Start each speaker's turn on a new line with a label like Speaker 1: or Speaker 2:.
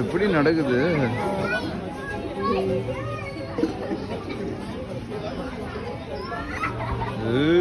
Speaker 1: எப்படி நடக்குது Ooh.